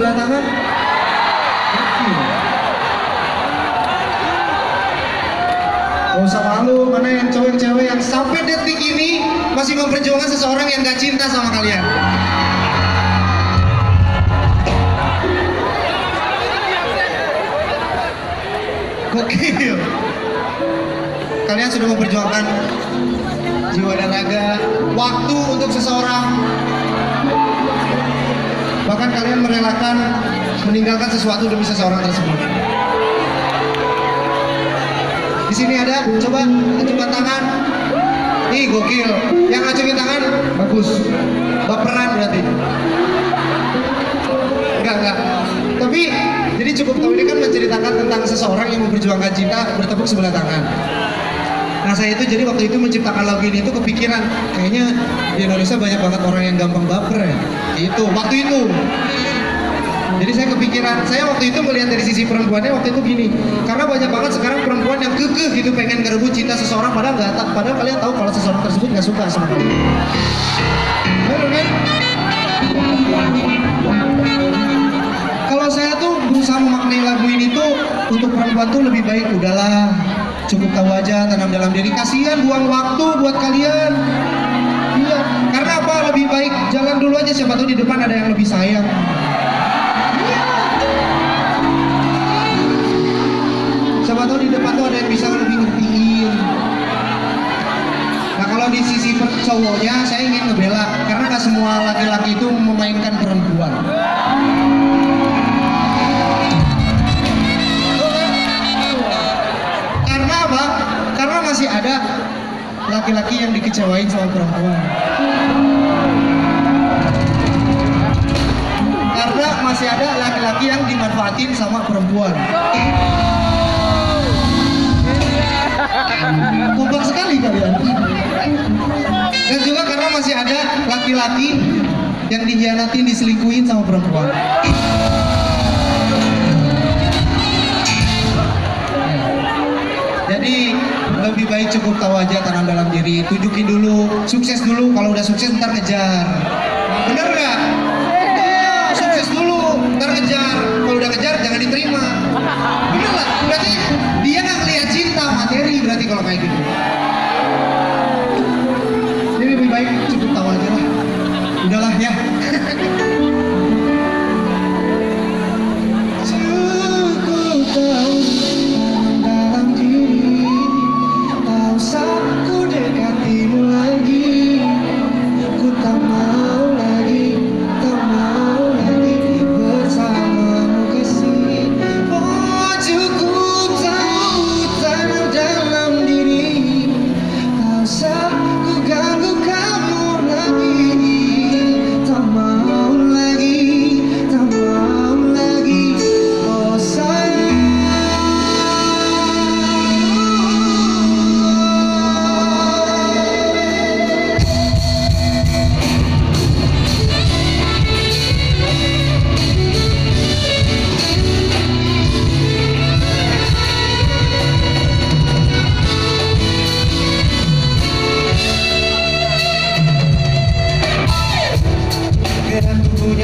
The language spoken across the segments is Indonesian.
sebelah tangan? Gak usah malu, mana yang cowok yang cewek yang sampai detik ini masih memperjuangkan seseorang yang gak cinta sama kalian. Gokil. Kalian sudah memperjuangkan jiwa dan raga, waktu untuk seseorang. Kalian merelakan meninggalkan sesuatu demi seseorang tersebut. Di sini ada, coba acungkan tangan. Ih, gokil. Yang acungin tangan, bagus. Baperan berarti. Enggak, enggak. Tapi, jadi cukup tahu ini kan menceritakan tentang seseorang yang memperjuangkan cinta bertepuk sebelah tangan. Nah saya itu jadi waktu itu menciptakan lagu ini itu kepikiran kayaknya di Indonesia banyak banget orang yang gampang baper ya. Itu waktu itu. Jadi saya kepikiran, saya waktu itu melihat dari sisi perempuannya waktu itu gini, karena banyak banget sekarang perempuan yang kekeh gitu pengen ngerebut cinta seseorang padahal nggak tak, padahal kalian tahu kalau seseorang tersebut nggak suka sama kalian. Kan? Kalau saya tuh berusaha memaknai lagu ini tuh untuk perempuan tuh lebih baik udahlah cukup tahu aja tanam dalam diri. Kasihan buang waktu buat kalian. Iya karena apa? Lebih baik jalan dulu aja. Siapa tahu di depan ada yang lebih sayang. Iya. siapa tahu di depan tuh ada yang bisa lebih ngertiin. Nah kalau di sisi cowoknya saya ingin ngebela. Karena nggak semua laki-laki itu memainkan perempuan laki-laki yang dikecewain sama perempuan. Karena masih ada laki-laki yang dimanfaatin sama perempuan. Kompak sekali kalian. Dan juga karena masih ada laki-laki yang dihianatin, diselingkuhin sama perempuan. Baik cukup tahu aja tanam dalam diri, tunjukin dulu, sukses dulu. Kalau udah sukses ntar ngejar. Bener nggak? Sukses dulu, ntar ngejar.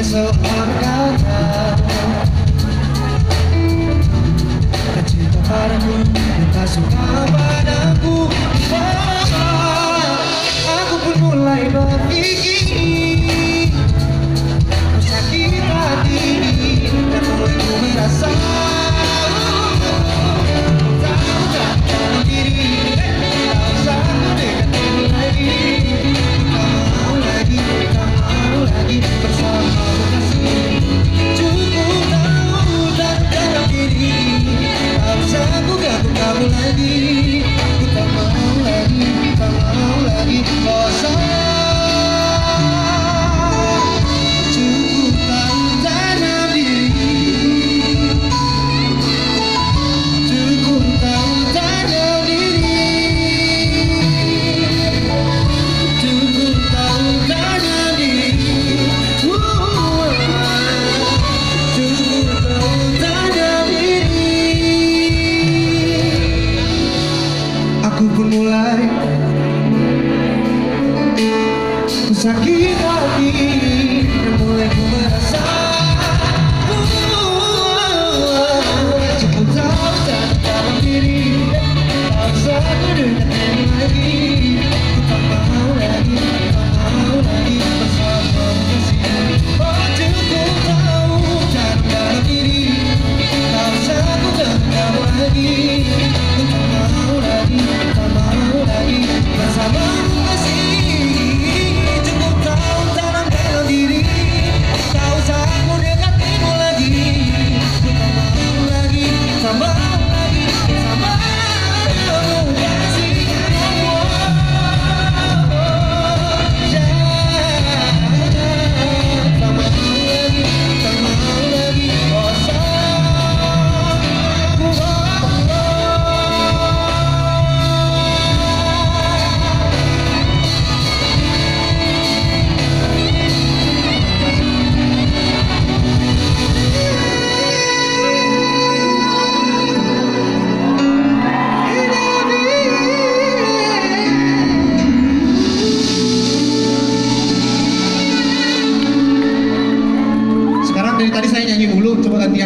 Seorang Tak cinta padaku tak suka padaku Oh, Aku pun mulai berpikir